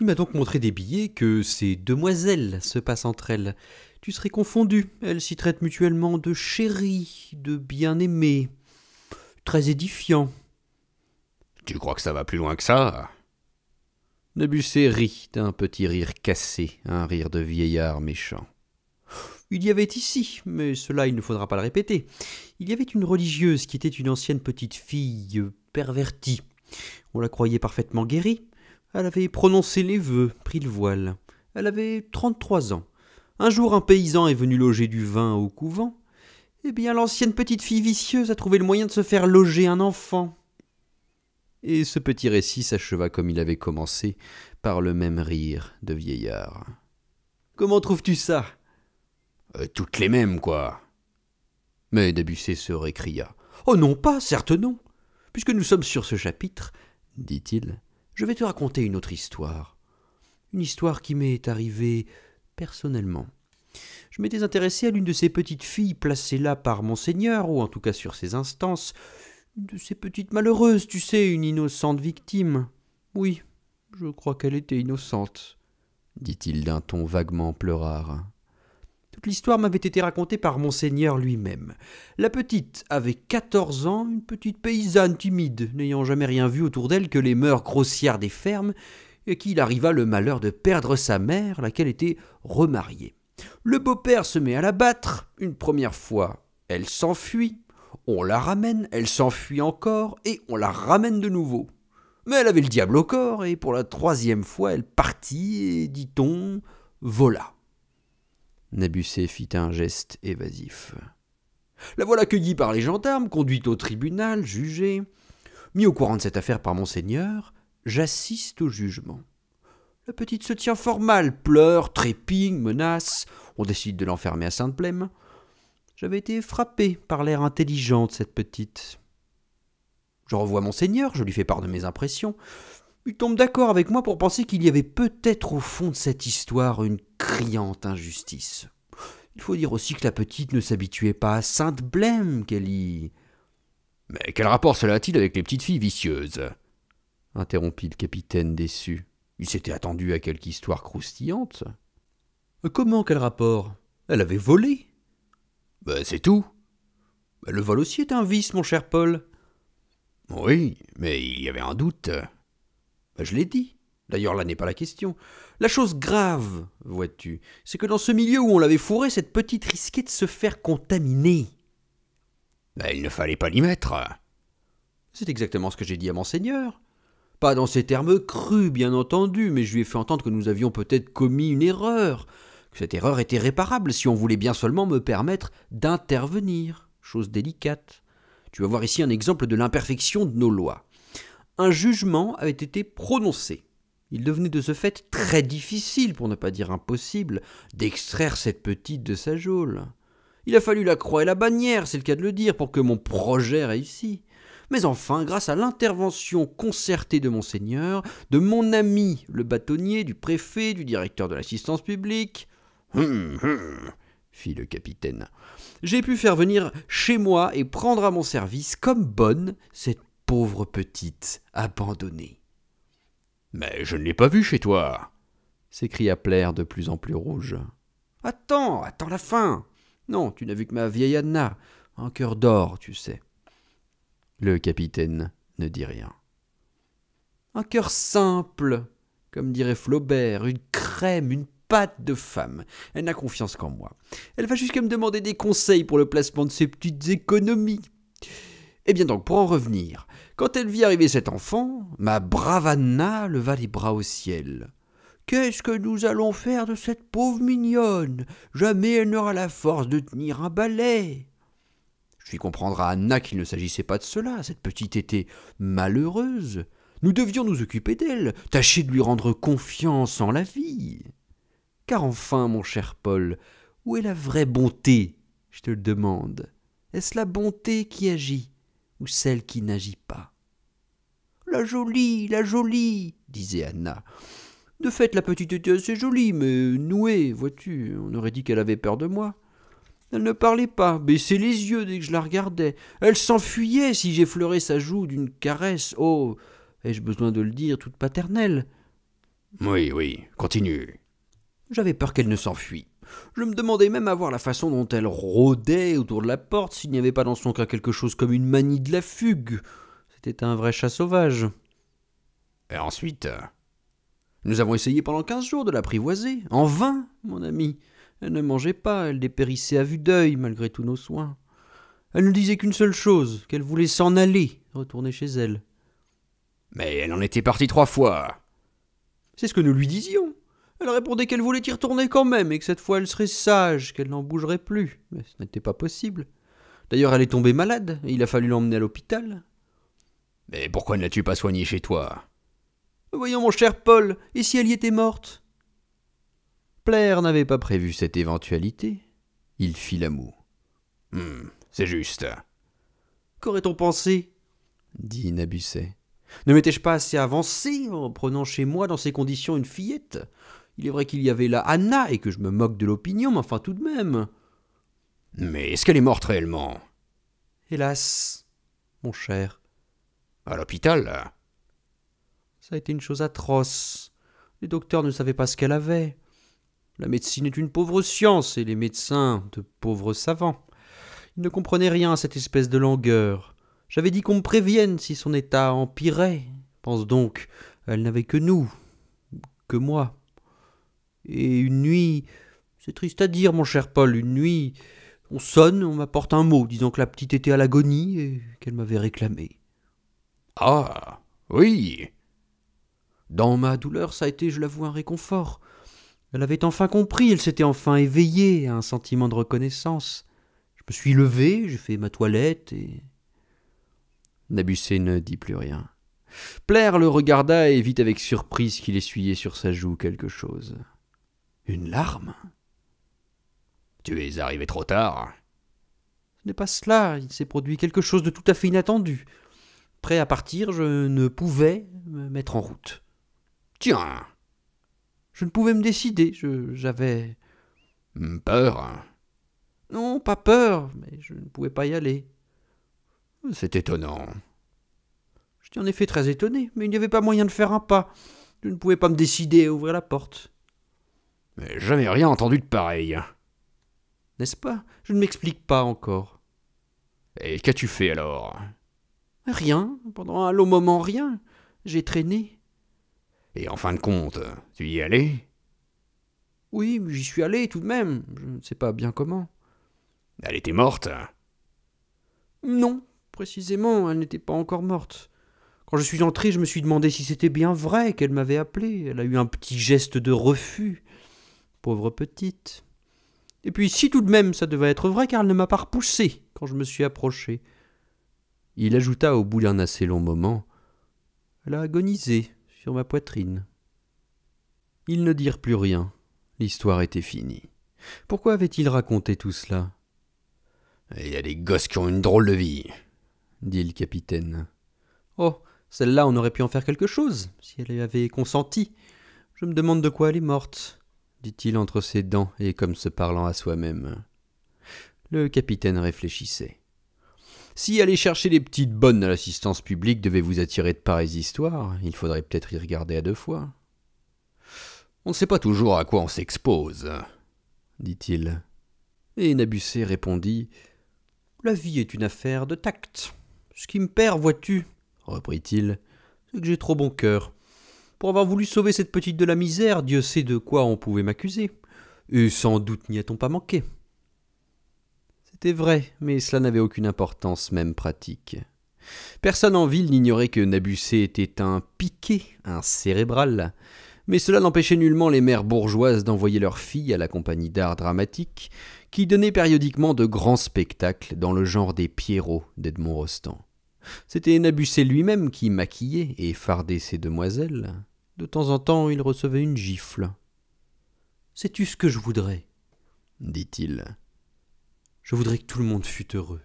Il m'a donc montré des billets que ces demoiselles se passent entre elles. Tu serais confondu. Elles s'y traitent mutuellement de chérie, de bien-aimé. Très édifiant. Tu crois que ça va plus loin que ça? Nebussé rit d'un petit rire cassé, un rire de vieillard méchant. Il y avait ici, mais cela il ne faudra pas le répéter. Il y avait une religieuse qui était une ancienne petite fille pervertie. On la croyait parfaitement guérie. Elle avait prononcé les vœux, pris le voile. Elle avait trente-trois ans. Un jour, un paysan est venu loger du vin au couvent. Eh bien, l'ancienne petite fille vicieuse a trouvé le moyen de se faire loger un enfant. Et ce petit récit s'acheva comme il avait commencé, par le même rire de vieillard. Comment trouves-tu ça? Euh, Toutes les mêmes, quoi. Mais Debussy se récria. Oh non pas, certes non. Puisque nous sommes sur ce chapitre, dit-il, je vais te raconter une autre histoire. Une histoire qui m'est arrivée personnellement. Je m'étais intéressé à l'une de ces petites filles placées là par monseigneur, ou en tout cas sur ses instances, de ces petites malheureuses, tu sais, une innocente victime. Oui, je crois qu'elle était innocente, dit-il d'un ton vaguement pleurard. Toute l'histoire m'avait été racontée par monseigneur lui-même. La petite avait quatorze ans, une petite paysanne timide, n'ayant jamais rien vu autour d'elle que les mœurs grossières des fermes, et qu'il arriva le malheur de perdre sa mère, laquelle était remariée. Le beau-père se met à la battre, une première fois, elle s'enfuit, on la ramène, elle s'enfuit encore, et on la ramène de nouveau. Mais elle avait le diable au corps, et pour la troisième fois, elle partit, et, dit-on, vola. Nabussé fit un geste évasif. La voilà cueillie par les gendarmes, conduite au tribunal, jugée. Mis au courant de cette affaire par monseigneur, j'assiste au jugement. La petite se tient fort pleure, trépigne, menace. On décide de l'enfermer à Sainte-Plème. J'avais été frappé par l'air intelligent de cette petite. Je revois monseigneur, je lui fais part de mes impressions. Il tombe d'accord avec moi pour penser qu'il y avait peut-être au fond de cette histoire une criante injustice. Il faut dire aussi que la petite ne s'habituait pas à Sainte Blême qu'elle y. Mais quel rapport cela a-t-il avec les petites filles vicieuses? interrompit le capitaine déçu. Il s'était attendu à quelque histoire croustillante. Comment quel rapport? Elle avait volé. Ben, c'est tout. Ben, le vol aussi est un vice, mon cher Paul. Oui, mais il y avait un doute. Ben, je l'ai dit. D'ailleurs, là n'est pas la question. La chose grave, vois-tu, c'est que dans ce milieu où on l'avait fourré, cette petite risquait de se faire contaminer. Ben, il ne fallait pas l'y mettre. C'est exactement ce que j'ai dit à monseigneur. Pas dans ces termes crus, bien entendu, mais je lui ai fait entendre que nous avions peut-être commis une erreur, que cette erreur était réparable si on voulait bien seulement me permettre d'intervenir. Chose délicate. Tu vas voir ici un exemple de l'imperfection de nos lois. Un jugement avait été prononcé. Il devenait de ce fait très difficile, pour ne pas dire impossible, d'extraire cette petite de sa geôle. Il a fallu la croix et la bannière, c'est le cas de le dire, pour que mon projet réussisse. Mais enfin, grâce à l'intervention concertée de monseigneur, de mon ami le bâtonnier, du préfet, du directeur de l'assistance publique, hum, hum, fit le capitaine, j'ai pu faire venir chez moi et prendre à mon service comme bonne cette pauvre petite abandonnée. Mais je ne l'ai pas vue chez toi s'écria Plaire de plus en plus rouge. Attends, attends la fin. Non, tu n'as vu que ma vieille Anna, un cœur d'or, tu sais. Le capitaine ne dit rien. Un cœur simple, comme dirait Flaubert, une crème, une pâte de femme. Elle n'a confiance qu'en moi. Elle va jusqu'à me demander des conseils pour le placement de ses petites économies. Eh bien donc, pour en revenir, quand elle vit arriver cet enfant, ma brave Anna leva les bras au ciel. Qu'est-ce que nous allons faire de cette pauvre mignonne? Jamais elle n'aura la force de tenir un balai. Je fis comprendre à Anna qu'il ne s'agissait pas de cela, cette petite était malheureuse. Nous devions nous occuper d'elle, tâcher de lui rendre confiance en la vie. Car enfin, mon cher Paul, où est la vraie bonté? Je te le demande. Est-ce la bonté qui agit? Ou celle qui n'agit pas La jolie, la jolie, disait Anna. De fait, la petite était assez jolie, mais nouée, vois-tu, on aurait dit qu'elle avait peur de moi. Elle ne parlait pas, baissait les yeux dès que je la regardais. Elle s'enfuyait si j'effleurais sa joue d'une caresse, oh, ai-je besoin de le dire, toute paternelle? Oui, oui, continue. J'avais peur qu'elle ne s'enfuit. Je me demandais même à voir la façon dont elle rôdait autour de la porte s'il n'y avait pas dans son cas quelque chose comme une manie de la fugue. C'était un vrai chat sauvage. Et ensuite Nous avons essayé pendant quinze jours de l'apprivoiser. En vain, mon ami. Elle ne mangeait pas, elle dépérissait à vue d'œil, malgré tous nos soins. Elle ne disait qu'une seule chose, qu'elle voulait s'en aller, retourner chez elle. Mais elle en était partie trois fois. C'est ce que nous lui disions. Elle répondait qu'elle voulait y retourner quand même, et que cette fois elle serait sage, qu'elle n'en bougerait plus. Mais ce n'était pas possible. D'ailleurs, elle est tombée malade, et il a fallu l'emmener à l'hôpital. Mais pourquoi ne l'as-tu pas soignée chez toi? Voyons, mon cher Paul, et si elle y était morte? Plaire n'avait pas prévu cette éventualité. Il fit la moue. Hmm, c'est juste. Qu'aurait-on pensé? dit Nabusset. Ne m'étais-je pas assez avancé en prenant chez moi dans ces conditions une fillette? Il est vrai qu'il y avait là Anna et que je me moque de l'opinion, mais enfin tout de même. Mais est-ce qu'elle est morte réellement? Hélas, mon cher. À l'hôpital Ça a été une chose atroce. Les docteurs ne savaient pas ce qu'elle avait. La médecine est une pauvre science et les médecins de pauvres savants. Ils ne comprenaient rien à cette espèce de langueur. J'avais dit qu'on me prévienne si son état empirait. Pense donc, elle n'avait que nous, que moi. Et une nuit, c'est triste à dire, mon cher Paul, une nuit, on sonne, on m'apporte un mot disant que la petite était à l'agonie et qu'elle m'avait réclamé. Ah, oui. Dans ma douleur, ça a été, je l'avoue, un réconfort. Elle avait enfin compris, elle s'était enfin éveillée à un sentiment de reconnaissance. Je me suis levé, j'ai fait ma toilette et. Nabucet ne dit plus rien. Plaire le regarda et vit avec surprise qu'il essuyait sur sa joue quelque chose. Une larme Tu es arrivé trop tard. Ce n'est pas cela, il s'est produit quelque chose de tout à fait inattendu. Prêt à partir, je ne pouvais me mettre en route. Tiens Je ne pouvais me décider, j'avais. Peur Non, pas peur, mais je ne pouvais pas y aller. C'est étonnant. J'étais en effet très étonné, mais il n'y avait pas moyen de faire un pas. Je ne pouvais pas me décider à ouvrir la porte. Mais jamais rien entendu de pareil. N'est-ce pas? Je ne m'explique pas encore. Et qu'as-tu fait alors? Rien. Pendant un long moment, rien. J'ai traîné. Et en fin de compte, tu y es allé? Oui, mais j'y suis allé tout de même. Je ne sais pas bien comment. Elle était morte? Non, précisément, elle n'était pas encore morte. Quand je suis entré, je me suis demandé si c'était bien vrai qu'elle m'avait appelé. Elle a eu un petit geste de refus. Pauvre petite. Et puis si tout de même ça devait être vrai, car elle ne m'a pas repoussé quand je me suis approché. Il ajouta au bout d'un assez long moment. Elle a agonisé sur ma poitrine. Ils ne dirent plus rien. L'histoire était finie. Pourquoi avait-il raconté tout cela? Il y a des gosses qui ont une drôle de vie, dit le capitaine. Oh, celle-là, on aurait pu en faire quelque chose, si elle avait consenti. Je me demande de quoi elle est morte, dit-il entre ses dents et comme se parlant à soi-même. Le capitaine réfléchissait. Si aller chercher les petites bonnes à l'assistance publique devait vous attirer de pareilles histoires, il faudrait peut-être y regarder à deux fois. On ne sait pas toujours à quoi on s'expose, dit-il. Et Nabucet répondit La vie est une affaire de tact. Ce qui me perd, vois-tu, reprit-il, c'est que j'ai trop bon cœur. Pour avoir voulu sauver cette petite de la misère, Dieu sait de quoi on pouvait m'accuser. Et sans doute n'y a-t-on pas manqué. C'était vrai, mais cela n'avait aucune importance, même pratique. Personne en ville n'ignorait que Nabucet était un piqué, un cérébral, mais cela n'empêchait nullement les mères bourgeoises d'envoyer leurs filles à la compagnie d'art dramatique, qui donnait périodiquement de grands spectacles dans le genre des Pierrots d'Edmond Rostand. C'était Nabucet lui-même qui maquillait et fardait ses demoiselles. De temps en temps, il recevait une gifle. Sais-tu ce que je voudrais? dit-il. Je voudrais que tout le monde fût heureux.